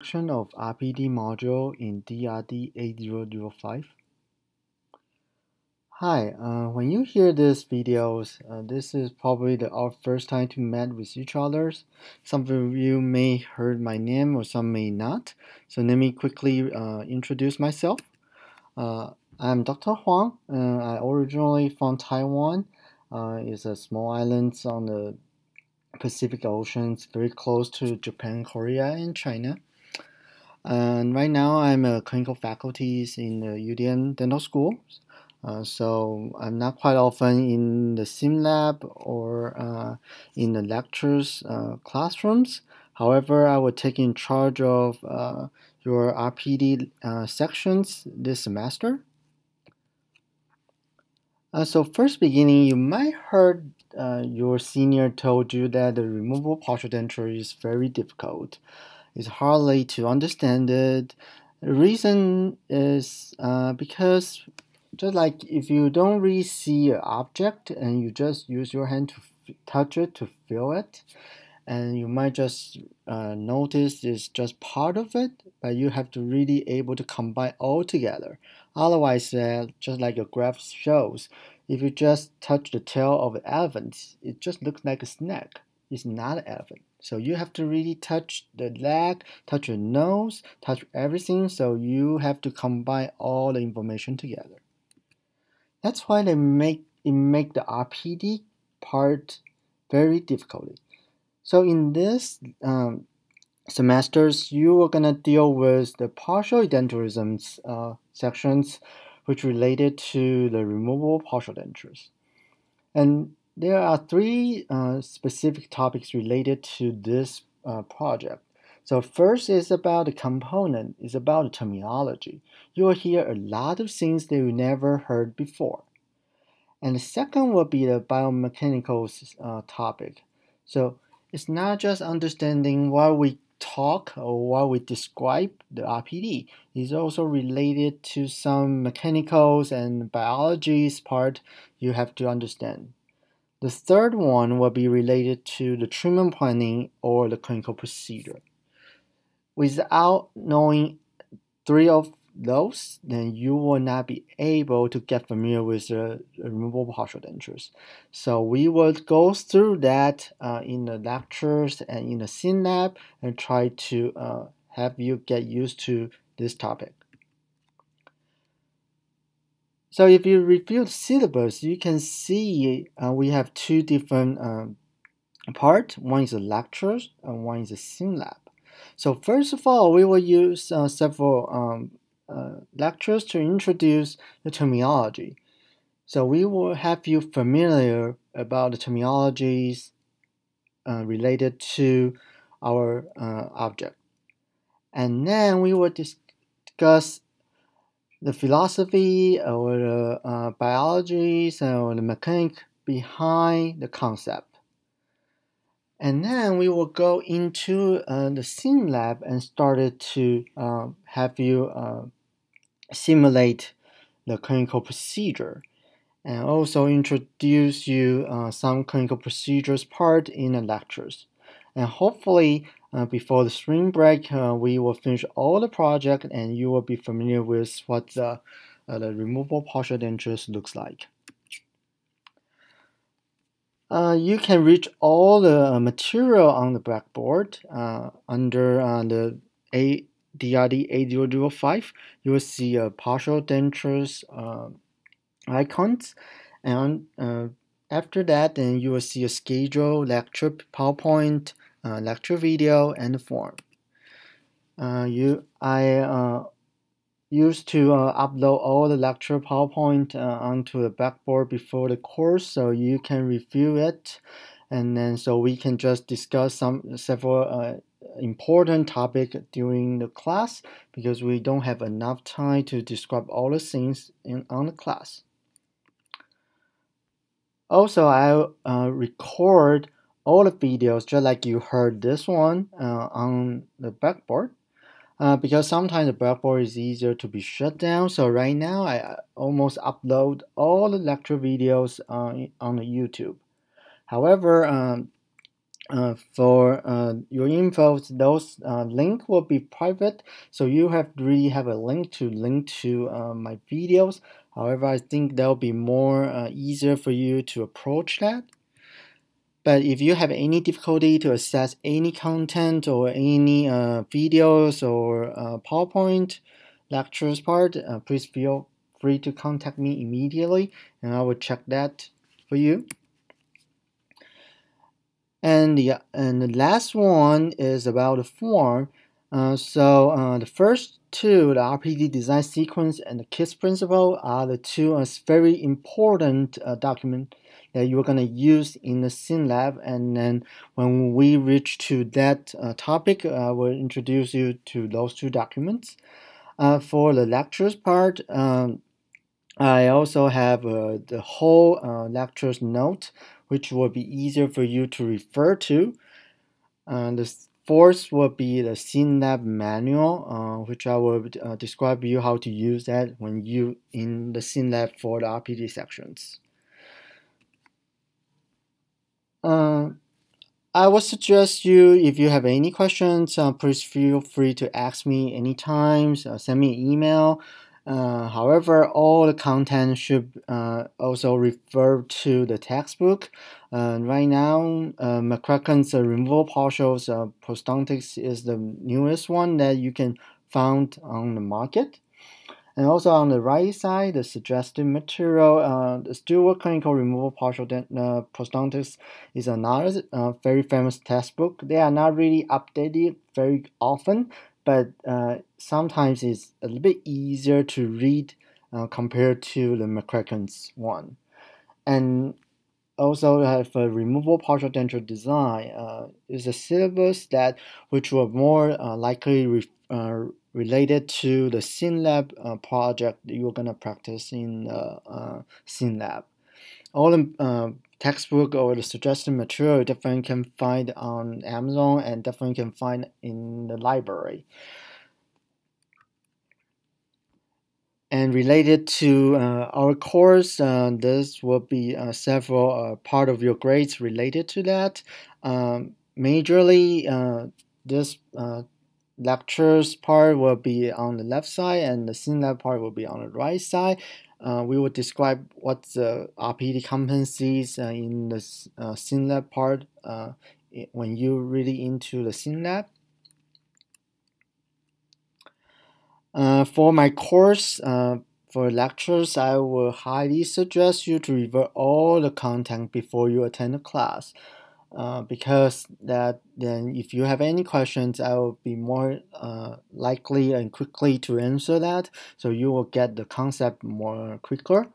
Section of RPD module in DRD 8005. Hi, uh, when you hear these videos, uh, this is probably the, our first time to meet with each other. Some of you may heard my name or some may not. So let me quickly uh, introduce myself. Uh, I'm Dr. Huang. Uh, I originally from Taiwan. Uh, it's a small island on the Pacific Ocean, it's very close to Japan, Korea, and China. And right now, I'm a clinical faculty in the UDM Dental School. Uh, so I'm not quite often in the sim lab or uh, in the lectures uh, classrooms. However, I will take in charge of uh, your RPD uh, sections this semester. Uh, so first beginning, you might heard your senior told you that the removable partial denture is very difficult it's hardly to understand it. The reason is uh, because just like if you don't really see an object and you just use your hand to touch it to feel it, and you might just uh, notice it's just part of it, but you have to really able to combine all together. Otherwise, uh, just like your graph shows, if you just touch the tail of an elephant, it just looks like a snake. It's not an elephant. So you have to really touch the leg, touch your nose, touch everything. So you have to combine all the information together. That's why they make it make the RPD part very difficult. So in this um, semesters, you are gonna deal with the partial edentulisms uh, sections, which related to the removable partial dentures. And there are three uh, specific topics related to this uh, project. So first is about the component, is about the terminology. You will hear a lot of things that you never heard before. And the second will be the biomechanical uh, topic. So it's not just understanding why we talk or why we describe the RPD. It's also related to some mechanicals and biologies part you have to understand. The third one will be related to the treatment planning or the clinical procedure. Without knowing three of those, then you will not be able to get familiar with the removable partial dentures. So we will go through that uh, in the lectures and in the sim lab and try to uh, have you get used to this topic. So if you review the syllabus, you can see uh, we have two different um, part. One is the lectures and one is the sim lab. So first of all, we will use uh, several um, uh, lectures to introduce the terminology. So we will have you familiar about the terminologies uh, related to our uh, object. And then we will discuss the philosophy or the uh, biology or the mechanic behind the concept. And then we will go into uh, the sim lab and started to uh, have you uh, simulate the clinical procedure and also introduce you uh, some clinical procedures part in the lectures. And hopefully uh, before the spring break, uh, we will finish all the project and you will be familiar with what the, uh, the removable partial dentures looks like. Uh, you can reach all the uh, material on the blackboard uh, under the A DRD 8005. You will see a partial dentures icons and after that, then you will see a schedule, lecture, PowerPoint, uh, lecture video, and form. Uh, you, I uh, used to uh, upload all the lecture PowerPoint uh, onto the Blackboard before the course, so you can review it, and then so we can just discuss some several uh, important topic during the class because we don't have enough time to describe all the things in on the class. Also, I uh, record all the videos just like you heard this one uh, on the Blackboard. Uh, because sometimes the Blackboard is easier to be shut down. So right now I almost upload all the lecture videos on, on the YouTube. However, um, uh, for uh, your info, those uh, link will be private, so you have really have a link to link to uh, my videos. However, I think that'll be more uh, easier for you to approach that. But if you have any difficulty to access any content or any uh, videos or PowerPoint lectures part, please feel free to contact me immediately, and I will check that for you. And the and the last one is about the form. Uh, so uh, the first two, the RPD design sequence and the KISS principle, are the two uh, very important uh, document that you're gonna use in the SimLab. And then when we reach to that uh, topic, I will introduce you to those two documents. Uh, for the lectures part, um, I also have the whole lectures note which will be easier for you to refer to. Uh, the fourth will be the SimLab manual, uh, which I will uh, describe you how to use that when you in the SimLab for the RPD sections. Uh, I would suggest you, if you have any questions, uh, please feel free to ask me anytime. So send me an email uh, however, all the content should uh, also refer to the textbook. Right now, uh, McCracken's uh, removable partials uh, prosthodontics is the newest one that you can find on the market. And also on the right side, the suggested material, uh, the Stewart Clinical Removal Partial uh, Prosthodontics is another uh, very famous textbook. They are not really updated very often, but uh, sometimes it's a little bit easier to read uh, compared to the McCracken's one. And also have a removable partial denture design uh, is a syllabus that which were more uh, likely re uh, related to the SimLab uh, project you're gonna practice in the uh, SimLab. All the textbook or the suggested material definitely can find on Amazon and definitely can find in the library. And related to uh, our course, uh, this will be uh, several uh, part of your grades related to that. Um, majorly, uh, this uh, lectures part will be on the left side and the SimLab part will be on the right side uh, we will describe what the RPD competencies uh, in the uh, SimLab part uh, when you're really into the SimLab. Uh, for my course, uh, for lectures, I will highly suggest you to review all the content before you attend the class. Uh, because that then if you have any questions I will be more uh, likely and quickly to answer that. So you will get the concept more quicker.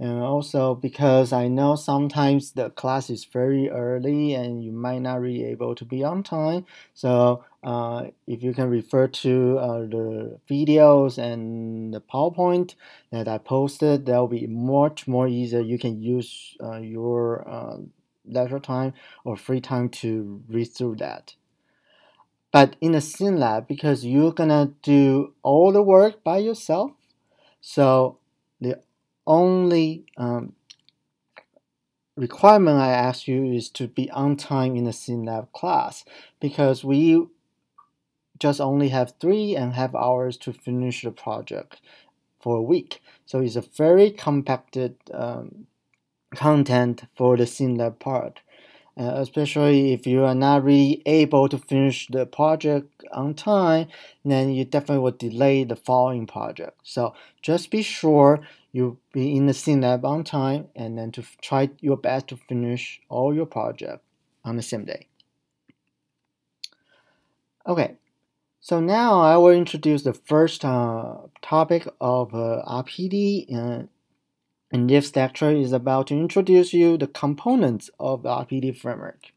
And also because I know sometimes the class is very early and you might not be able to be on time. So uh, if you can refer to uh, the videos and the PowerPoint that I posted that will be much more easier. You can use uh, your leisure time or free time to read through that. But in a the SimLab, because you're gonna do all the work by yourself, so the only um, requirement I ask you is to be on time in the SimLab class because we just only have three and a half hours to finish the project for a week. So it's a very compacted um, content for the SimLab part. Uh, especially if you are not really able to finish the project on time, then you definitely will delay the following project. So just be sure you be in the SimLab on time and then to try your best to finish all your project on the same day. Okay, so now I will introduce the first uh, topic of uh, RPD and this lecture is about to introduce you the components of the RPD framework.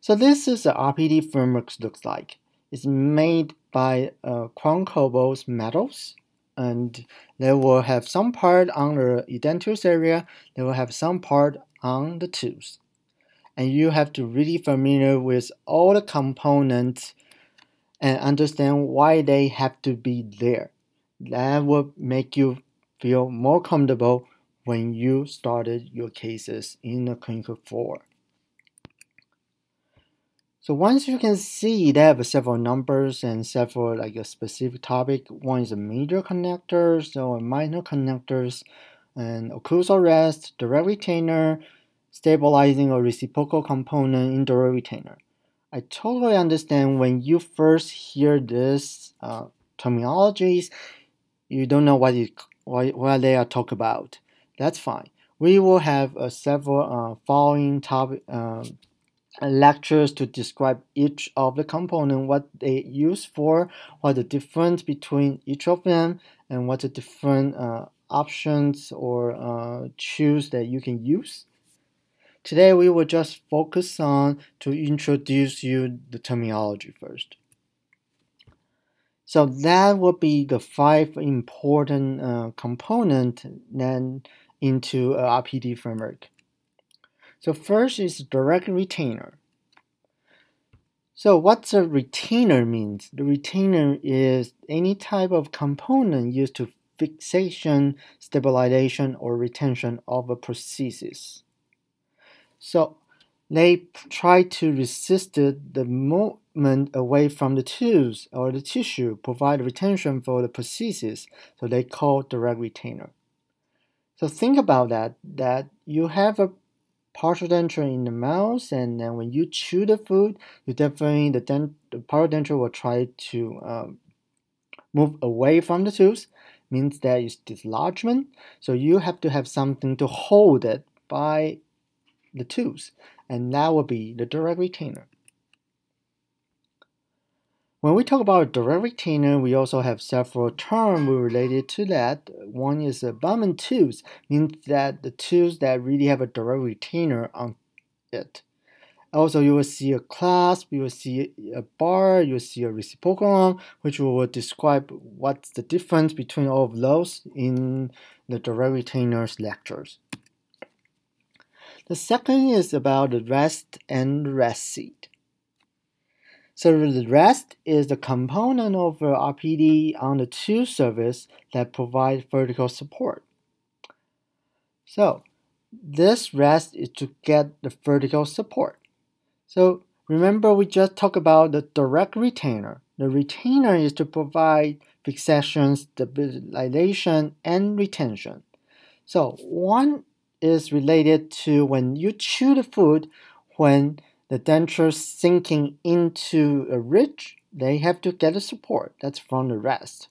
So this is the RPD framework looks like. It's made by uh, Cobalt metals and they will have some part on the edentulous area, they will have some part on the tooth. And you have to really familiar with all the components and understand why they have to be there. That will make you feel more comfortable when you started your cases in the clinical floor. So once you can see they have several numbers and several like a specific topic. One is a major connectors or minor connectors and occlusal rest, direct retainer, stabilizing or reciprocal component, indirect retainer. I totally understand when you first hear this uh, terminologies, you don't know what, it, what, they are talking about. That's fine. We will have uh, several uh, following topic um, lectures to describe each of the component, what they use for, what the difference between each of them, and what the different uh, options or uh, choose that you can use. Today we will just focus on to introduce you the terminology first. So that would be the five important uh, component then into a RPD framework. So first is direct retainer. So what's a retainer means? The retainer is any type of component used to fixation, stabilization, or retention of a prosthesis. So they try to resist the movement away from the tooth or the tissue, provide retention for the prosthesis. So they call direct retainer. So think about that, that you have a partial denture in the mouth, and then when you chew the food, you definitely the, dent, the partial denture will try to um, move away from the tooth. Means there is dislodgement, so you have to have something to hold it by the tooth, and that will be the direct retainer. When we talk about direct retainer, we also have several terms related to that. One is abutment tooth, means that the tooth that really have a direct retainer on it. Also, you will see a clasp, you will see a bar, you will see a reciprocal arm, which will describe what's the difference between all of those in the direct retainers lectures. The second is about the rest and rest seat. So the rest is the component of RPD on the two surface that provide vertical support. So this rest is to get the vertical support. So remember we just talked about the direct retainer. The retainer is to provide fixation, stabilization, and retention. So one is related to when you chew the food, when the denture sinking into a ridge, they have to get a support. That's from the rest.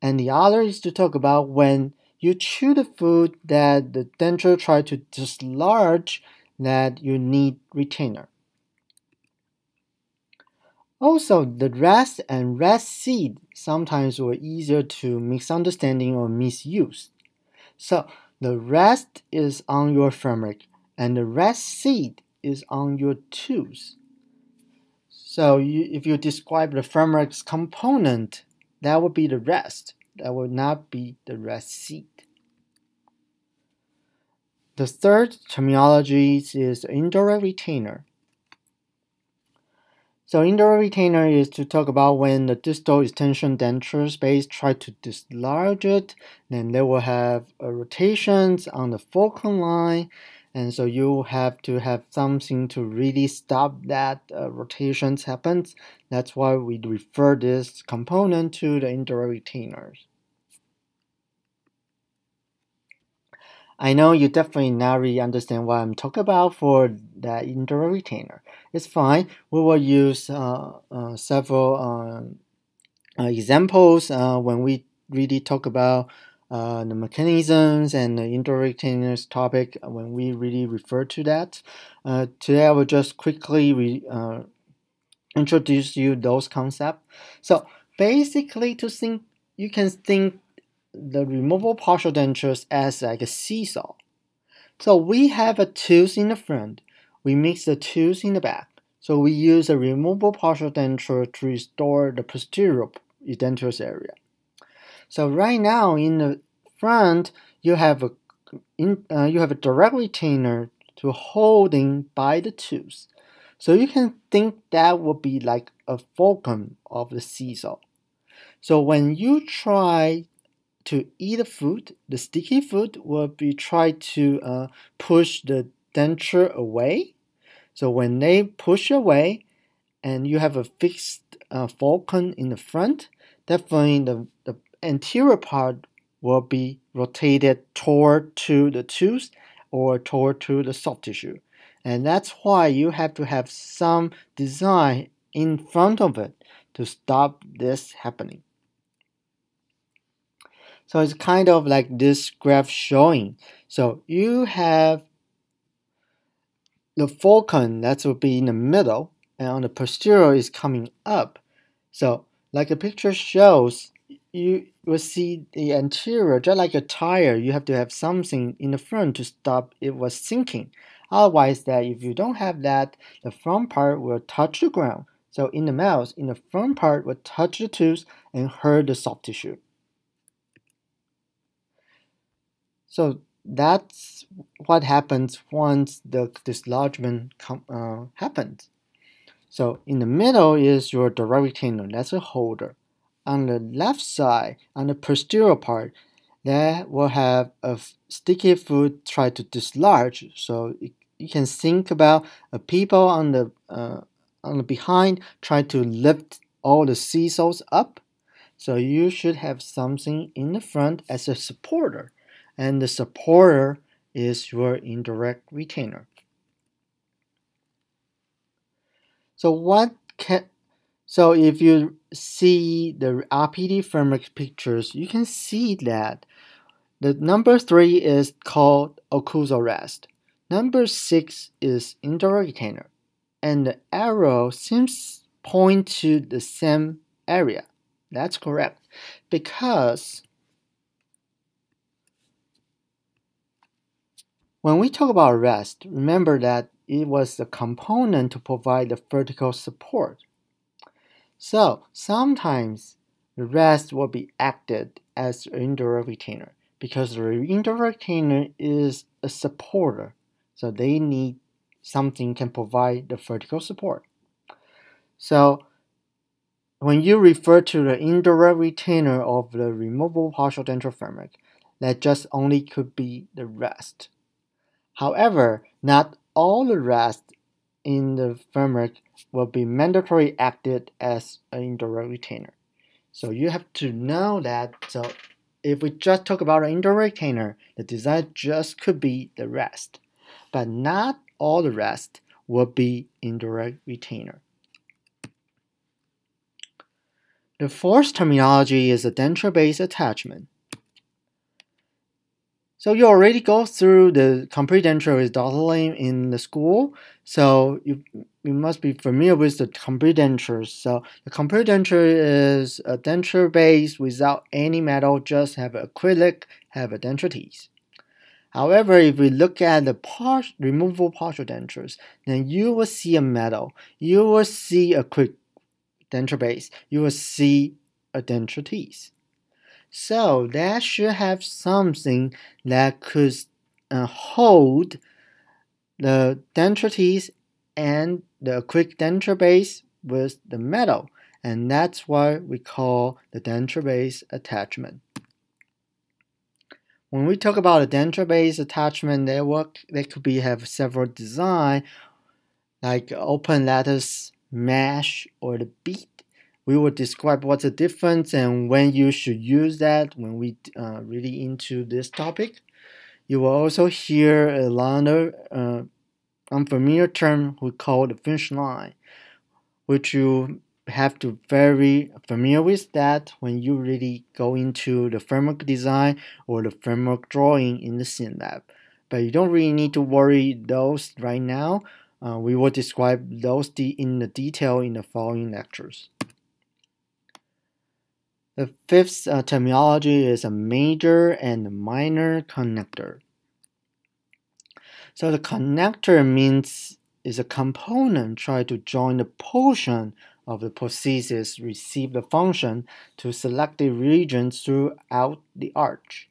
And the other is to talk about when you chew the food that the denture try to dislodge that you need retainer. Also, the rest and rest seat sometimes were easier to misunderstanding or misuse. So the rest is on your framework and the rest seat is on your tools. So you, if you describe the framework's component, that would be the rest. That would not be the rest seat. The third terminology is indirect retainer. So indirect retainer is to talk about when the distal extension denture base try to dislodge it, then they will have rotations on the fulcrum line and so you have to have something to really stop that uh, rotations happens. That's why we refer this component to the indirect retainers. I know you definitely not really understand what I'm talking about for that indirect retainer. It's fine. We will use uh, uh, several uh, uh, examples uh, when we really talk about uh, the mechanisms and the indirect retainers topic when we really refer to that. Today I will just quickly introduce you those concepts. So basically to think, you can think the removable partial dentures as like a seesaw. So we have a tooth in the front, we mix the tooth in the back. So we use a removable partial denture to restore the posterior edentulous area. So right now in the front, you have a in, uh, you have a direct retainer to holding by the tooth. So you can think that would be like a fulcrum of the seesaw. So when you try to eat the food, the sticky food will be try to uh, push the denture away. So when they push away, and you have a fixed uh, fulcrum in the front, definitely the, the anterior part will be rotated toward to the tooth or toward to the soft tissue. And that's why you have to have some design in front of it to stop this happening. So it's kind of like this graph showing. So you have the fulcrum that will be in the middle and on the posterior is coming up. So like the picture shows, you will see the anterior, just like a tire, you have to have something in the front to stop it was sinking. Otherwise, that if you don't have that, the front part will touch the ground. So in the mouth, in the front part will touch the tooth and hurt the soft tissue. So that's what happens once the dislodgement uh, happens. So in the middle is your direct retainer, that's a holder. On the left side, on the posterior part, that will have a sticky foot try to dislodge. So you can think about a people on the uh, on the behind try to lift all the scissors up. So you should have something in the front as a supporter and the supporter is your indirect retainer. So what can so if you see the RPD framework pictures, you can see that the number three is called occlusal rest. Number six is indirect retainer, and the arrow seems point to the same area. That's correct because When we talk about rest, remember that it was the component to provide the vertical support. So sometimes the rest will be acted as an indirect retainer because the indirect retainer is a supporter. So they need something can provide the vertical support. So when you refer to the indirect retainer of the removable partial denture framework, that just only could be the rest. However, not all the rest in the framework will be mandatory acted as an indirect retainer. So you have to know that. So if we just talk about an indirect retainer, the design just could be the rest, but not all the rest will be indirect retainer. The fourth terminology is a denture base attachment. So you already go through the Dr. Lim in the school, so you you must be familiar with the complete denture. So the complete denture is a denture base without any metal, just have acrylic, have a denture teeth. However, if we look at the part, removable partial dentures, then you will see a metal. You will see acrylic denture base. You will see a denture teeth. So that should have something that could uh, hold the denture teeth and the acrylic denture base with the metal. And that's why we call the denture base attachment. When we talk about a denture base attachment, they work they could be have several design like open lattice mesh or the bead we will describe what's the difference and when you should use that when we uh, really into this topic. You will also hear another uh, unfamiliar term we call the finish line, which you have to very familiar with that when you really go into the framework design or the framework drawing in the SimLab. But you don't really need to worry those right now. Uh, we will describe those in the detail in the following lectures. The fifth uh, terminology is a major and minor connector. So the connector means is a component try to join the portion of the prosthesis receive the function to selected regions throughout the arch.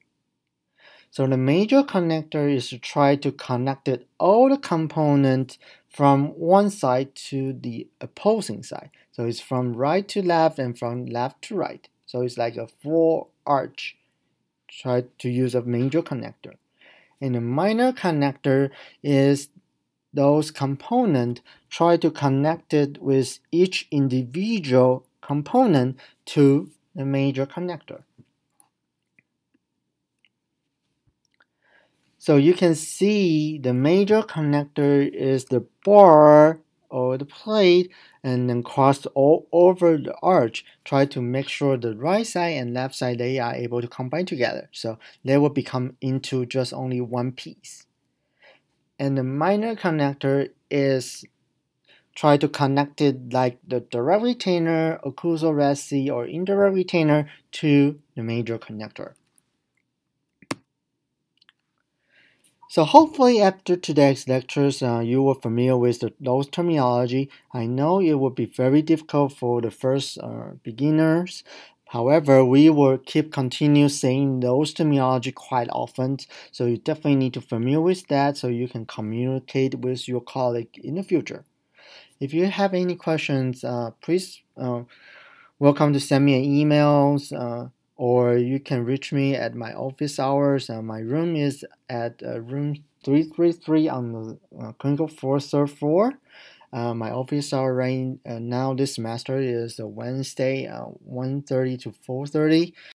So the major connector is to try to connect all the components from one side to the opposing side. So it's from right to left and from left to right. So it's like a full arch. Try to use a major connector. And a minor connector is those components, try to connect it with each individual component to the major connector. So you can see the major connector is the bar or the plate and then cross all over the arch. Try to make sure the right side and left side they are able to combine together. So they will become into just only one piece. And the minor connector is try to connect it like the direct retainer, occlusal rest, or indirect retainer to the major connector. So hopefully after today's lectures, uh, you were familiar with the, those terminology. I know it will be very difficult for the first uh, beginners. However, we will keep continue saying those terminology quite often. So you definitely need to familiar with that so you can communicate with your colleague in the future. If you have any questions, uh, please uh, welcome to send me an emails uh, or you can reach me at my office hours. Uh, my room is at uh, room 333 on the uh, clinical floor, third floor. Uh, my office hour right uh, now this semester is Wednesday, uh, 1.30 to 4.30.